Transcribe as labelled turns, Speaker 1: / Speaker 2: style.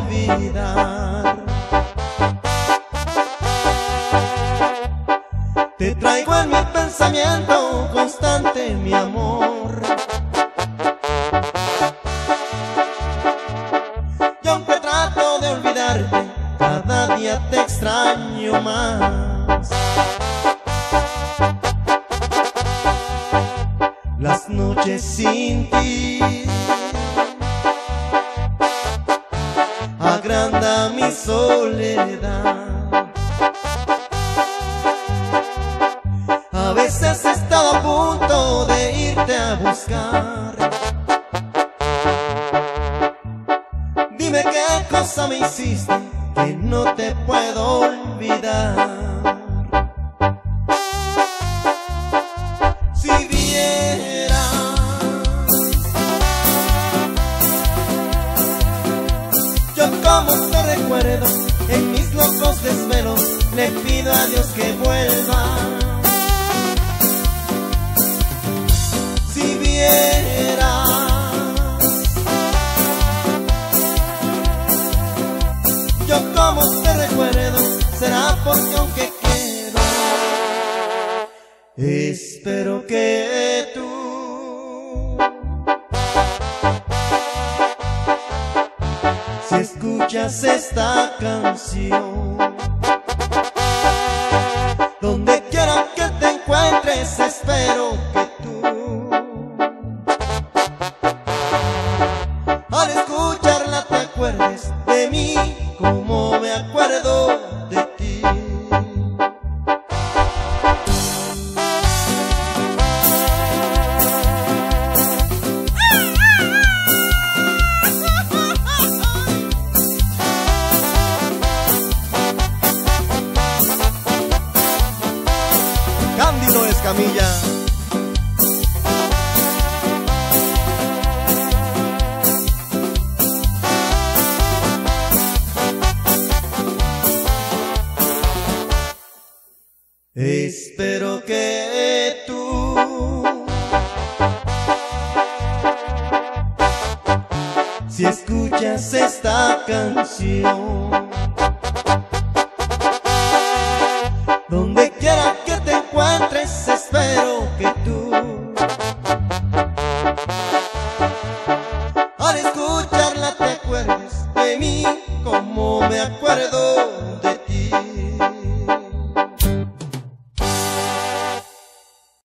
Speaker 1: olvidar. Te traigo en mi pensamiento constante, mi amor. Y aunque trato de olvidarte, cada día te extraño más. Las noches sin ti agranda mi soledad. A veces he estado a punto de irte a buscar. Dime qué cosa me hiciste que no te puedo olvidar. En mis locos desvelos, le pido a Dios que vuelva. Si vieras yo como te recuerdo, será porque aunque quiero, espero que si escuchas esta canción. Donde quiera que te encuentres, espero que tú, al escucharla, te acuerdes de mí como me acuerdo Escamilla. Espero que tú, si escuchas esta canción, al